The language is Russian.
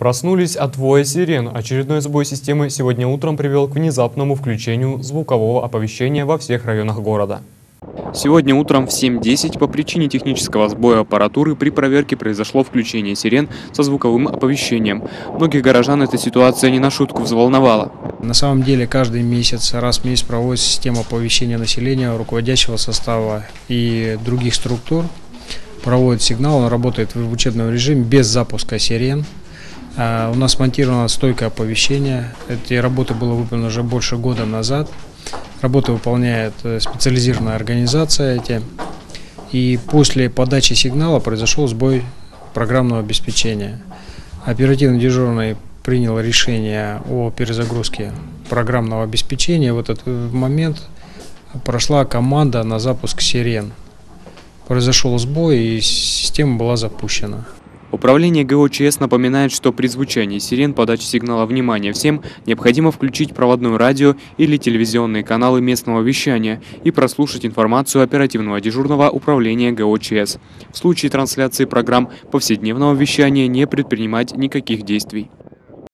Проснулись от воя сирен. Очередной сбой системы сегодня утром привел к внезапному включению звукового оповещения во всех районах города. Сегодня утром в 7.10 по причине технического сбоя аппаратуры при проверке произошло включение сирен со звуковым оповещением. Многих горожан эта ситуация не на шутку взволновала. На самом деле каждый месяц, раз в месяц проводится система оповещения населения, руководящего состава и других структур. Проводит сигнал, он работает в учебном режиме без запуска сирен. А, у нас монтировано стойкое оповещение. Эти работы было выполнено уже больше года назад. Работы выполняет э, специализированная организация эти. И после подачи сигнала произошел сбой программного обеспечения. Оперативно дежурный принял решение о перезагрузке программного обеспечения. В этот э, момент прошла команда на запуск сирен. Произошел сбой и система была запущена. Управление ГОЧС напоминает, что при звучании сирен подачи сигнала внимания всем необходимо включить проводное радио или телевизионные каналы местного вещания и прослушать информацию оперативного дежурного управления ГОЧС. В случае трансляции программ повседневного вещания не предпринимать никаких действий.